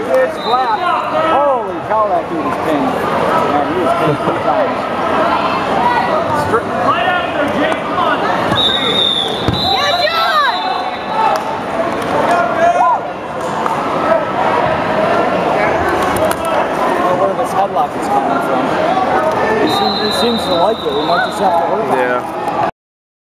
It's flat. Holy cow, that dude is pinned. Man, he is pinned two times. Jake, on. Yeah, John! Where this headlock is coming from. He seems, he seems to like it. We might just have to work Yeah.